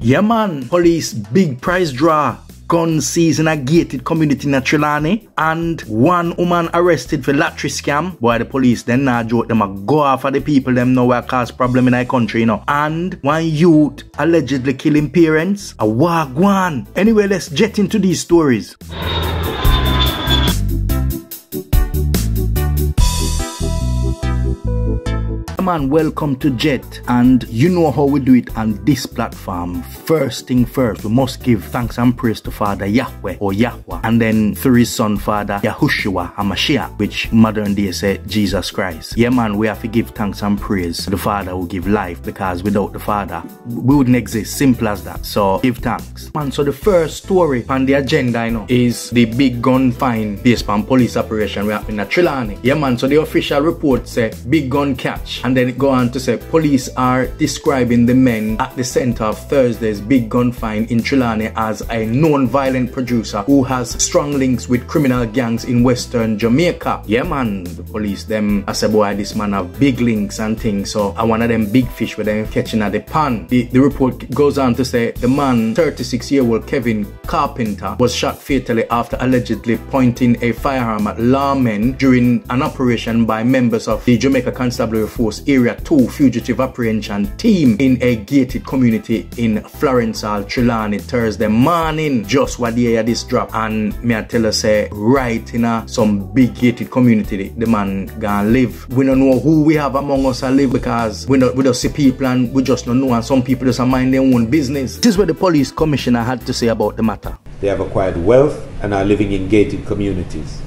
Yeah man, police big prize draw. Gun seized in a gated community in Trelawny and one woman arrested for lottery scam. Boy, the police then now joke them a go after the people them know where cause problem in our country, you know. And one youth allegedly killing parents. A wagwan. Anyway, let's jet into these stories. Man, welcome to Jet. And you know how we do it on this platform. First thing first, we must give thanks and praise to Father Yahweh or Yahweh, and then through his son, Father Yahushua HaMashiach, which modern day say Jesus Christ. Yeah, man, we have to give thanks and praise the Father who give life because without the Father, we wouldn't exist. Simple as that. So give thanks. Man, so the first story on the agenda, you know, is the big gun find based on police operation we have in Trelawny. Yeah, man, so the official report say big gun catch. And then it go on to say police are describing the men at the center of Thursday's big gun find in Trelawny as a non-violent producer who has strong links with criminal gangs in western Jamaica. Yeah man, the police them I say boy this man have big links and things so I one of them big fish with them catching at the pan. The, the report goes on to say the man 36 year old Kevin Carpenter was shot fatally after allegedly pointing a firearm at lawmen during an operation by members of the Jamaica Constabulary Force Area 2 Fugitive Apprehension Team in a gated community in Florence Hall, Trelawny Thursday morning. Just what the year this drop and me I tell us say right in a some big gated community the man gonna live. We don't know who we have among us to live because we don't we don't see people and we just don't know and some people just mind their own business. This is what the police commissioner had to say about the matter. They have acquired wealth and are living in gated communities.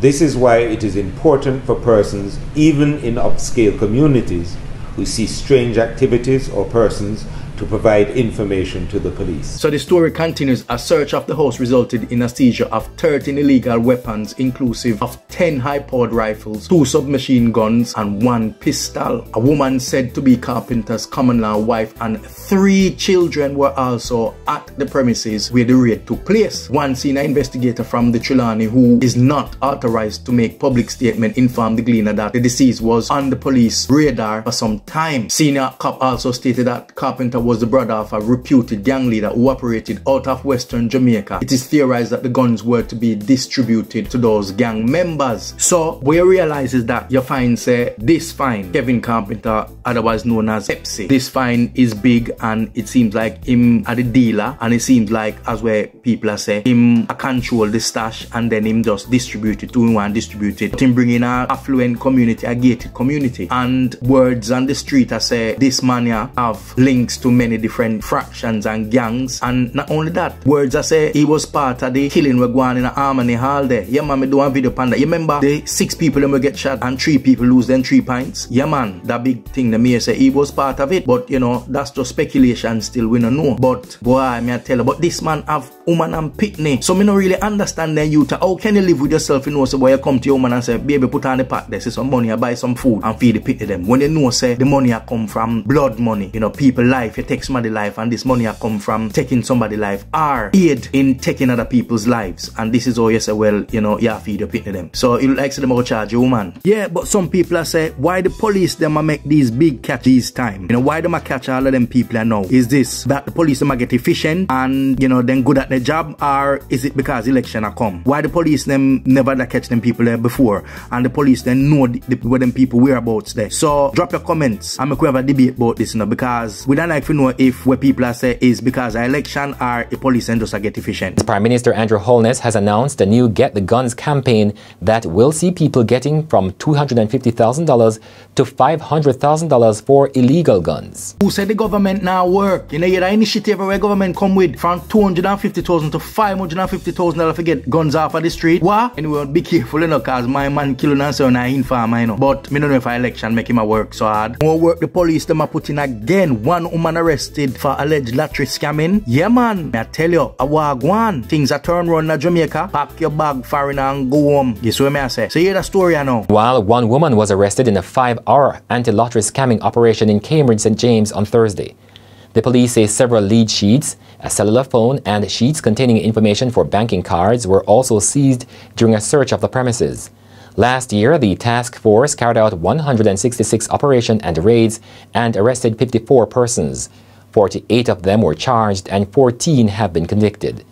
This is why it is important for persons, even in upscale communities, who see strange activities or persons to provide information to the police. So the story continues. A search of the house resulted in a seizure of 13 illegal weapons, inclusive of 10 high-powered rifles, two submachine guns, and one pistol. A woman said to be Carpenter's common-law wife and three children were also at the premises where the raid took place. One senior investigator from the Trelawny who is not authorized to make public statement informed the Gleaner that the deceased was on the police radar for some time. Senior cop also stated that Carpenter was the brother of a reputed gang leader who operated out of western Jamaica. It is theorized that the guns were to be distributed to those gang members. So we realize is that you find say this fine, Kevin Carpenter, otherwise known as Pepsi. This fine is big and it seems like him are the dealer and it seems like as where people are saying him a control the stash and then him just distribute it to him and distribute it. But him bringing a affluent community, a gated community. And words on the street I say this man here have links to many different fractions and gangs. And not only that, words I say he was part of the killing we're going in a Harmony Hall there. Yeah man, me do a video panda. You remember the six people them will get shot and three people lose them three pints? Yeah man, that big thing the mayor say he was part of it. But you know, that's just speculation still, we don't know. But boy, me I tell you, but this man have woman and pitney. So me not really understand the youth. How can you live with yourself you know so boy you come to your woman and say, baby put on the pot there, see some money, I buy some food and feed the pitney them. When you know say the money I come from blood money, you know, people life, you take somebody life and this money I come from taking somebody life or aid in taking other people's lives. And this is how you say, well, you know, you feed your pitney them. So it likes them charge you woman. Yeah, but some people are say, why the police them a make these big catch these time? You know, why them a catch all of them people I know? Is this that the police them a get efficient and you know then good at their job or is it because election a come? Why the police them never da catch them people there before and the police then know the, the, where them people whereabouts there. So drop your comments and make we have a debate about this you know because we don't like know if where people are say is because our election or the police and just a get efficient. Prime Minister Andrew Holness has announced a new Get the Guns campaign that will see people getting from $250,000 to $500,000 for illegal guns. Who said the government now work? You know, you initiative where government come with from 250,000 to 550,000 dollars to get guns off of the street. What? Anyway, be careful, you know, cause my man killing and so I inform, you know. But me don't know if I election make him a work so hard. More work the police them are putting again. One woman arrested for alleged lottery scamming. Yeah man, I tell you, a wagwan. Things are turn around in Jamaica. Pack your bag, foreign and go home. See what I say? So hear the story I know. While one woman was arrested in a five-hour anti-lottery scamming operation in Cambridge, St. James on Thursday. The police say several lead sheets, a cellular phone, and sheets containing information for banking cards were also seized during a search of the premises. Last year, the task force carried out 166 operations and raids and arrested 54 persons. 48 of them were charged and 14 have been convicted.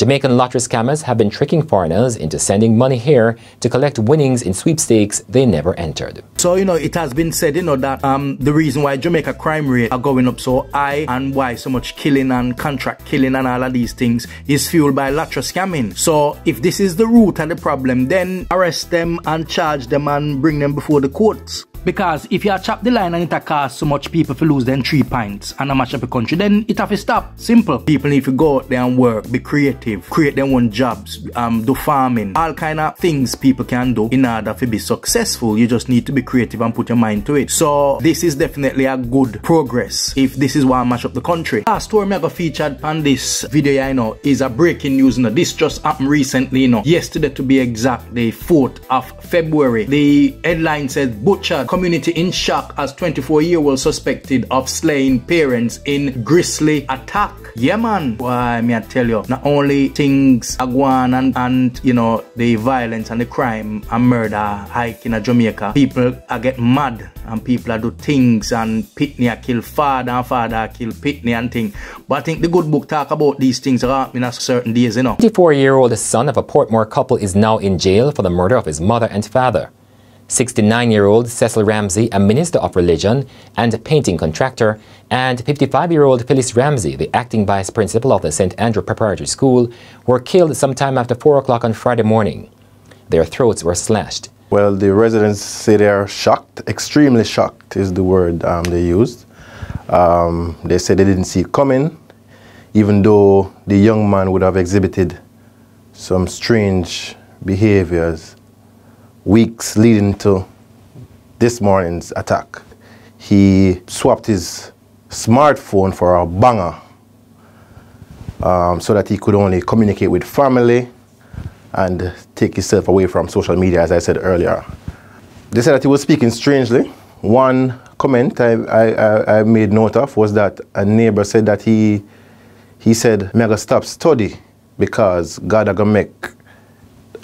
Jamaican lottery scammers have been tricking foreigners into sending money here to collect winnings in sweepstakes they never entered. So, you know, it has been said, you know, that um, the reason why Jamaica crime rate are going up so high and why so much killing and contract killing and all of these things is fueled by lottery scamming. So, if this is the root of the problem, then arrest them and charge them and bring them before the courts. Because if you chop the line and it cost so much people to lose them three pints and a match up a country, then it have to stop. Simple. People need to go out there and work, be creative, create their own jobs, um, do farming, all kind of things people can do in order to be successful. You just need to be creative and put your mind to it. So this is definitely a good progress if this is why I mash up the country. Last story I got featured on this video, I know, is a breaking news. You know, this just happened recently, you know, yesterday to be exact, the 4th of February. The headline says butchered community in shock as 24-year-old suspected of slaying parents in grisly attack. Yeah, man. Why, me I tell you, not only things are going and, and, you know, the violence and the crime and murder hike in Jamaica, people are get mad and people are do things and pitney are kill father and father kill pitney and thing. But I think the good book talk about these things are in a certain days, you know. 24-year-old son of a Portmore couple is now in jail for the murder of his mother and father. 69-year-old Cecil Ramsey, a minister of religion and painting contractor, and 55-year-old Phyllis Ramsey, the acting vice principal of the St. Andrew Preparatory School, were killed sometime after 4 o'clock on Friday morning. Their throats were slashed. Well, the residents say they are shocked, extremely shocked is the word um, they used. Um, they said they didn't see it coming, even though the young man would have exhibited some strange behaviors weeks leading to this morning's attack. He swapped his smartphone for a banger um, so that he could only communicate with family and take himself away from social media, as I said earlier. They said that he was speaking strangely. One comment I, I, I made note of was that a neighbor said that he, he said, to stop study because God going to make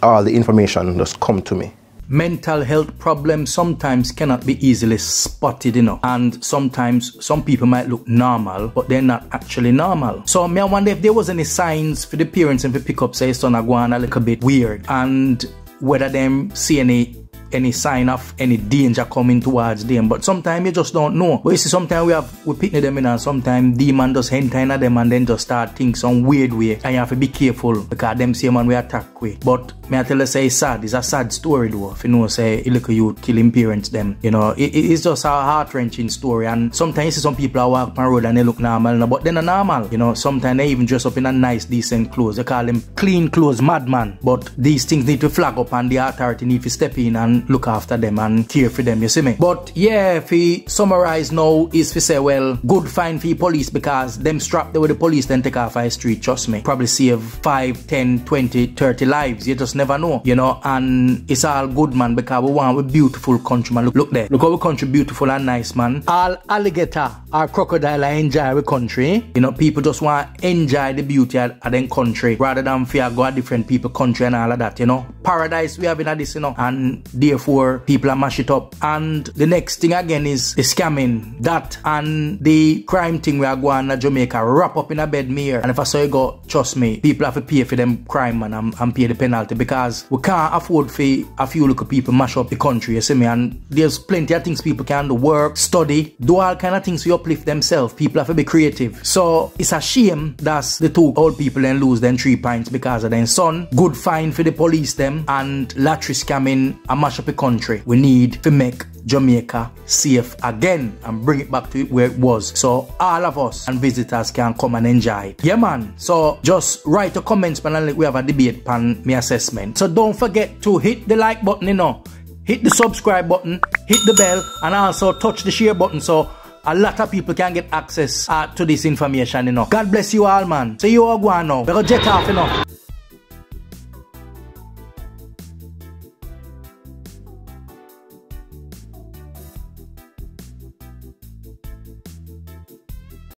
all the information just come to me mental health problems sometimes cannot be easily spotted, you know. And sometimes some people might look normal, but they're not actually normal. So me I wonder if there was any signs for the parents and for pick up say son are going a little bit weird and whether them see any any sign of any danger coming towards them. But sometimes you just don't know. But you see, sometimes we have we pick them in and sometimes demon just enter in them and then just start think some weird way. And you have to be careful because them see man we attack with. But me I tell you say it's sad. It's a sad story though. If you know say a little youth killing parents them. You know, it, it's just a heart wrenching story. And sometimes you see some people are walk on road and they look normal, but they're normal. You know, sometimes they even dress up in a nice decent clothes. They call them clean clothes madman. But these things need to flag up and the authority need to step in and look after them and care for them, you see me? But yeah, if we summarize now is to say, well, good fine for police because them strapped there with the police then take off our street, trust me. Probably save 5, 10, 20, 30 lives. You just never know, you know, and it's all good, man, because we want a beautiful country, man. Look, look there. Look how we country beautiful and nice, man. All alligator or crocodile I enjoy our country. You know, people just want to enjoy the beauty of, of country rather than fear go different people country and all of that, you know. Paradise we have in this, you know, and therefore people are mash it up. And the next thing again is the scamming. That and the crime thing we are going to Jamaica wrap up in a bed mirror. And if I saw you go, trust me, people have to pay for them crime man and, and pay the penalty because we can't afford for a few little people mash up the country, you see me? And there's plenty of things people can do, work, study, do all kind of things to uplift themselves. People have to be creative. So it's a shame that the two old people then lose them three pints because of their son. Good fine for the police them and lottery scamming and mash up the country. We need to make Jamaica safe again and bring it back to where it was. So all of us and visitors can come and enjoy it. Yeah man. So just write a comments and we have a debate pan me assessment. So don't forget to hit the like button you know. Hit the subscribe button, hit the bell and also touch the share button so a lot of people can get access uh, to this information, you know. God bless you all, man. So you all go on now. We jet off, you know.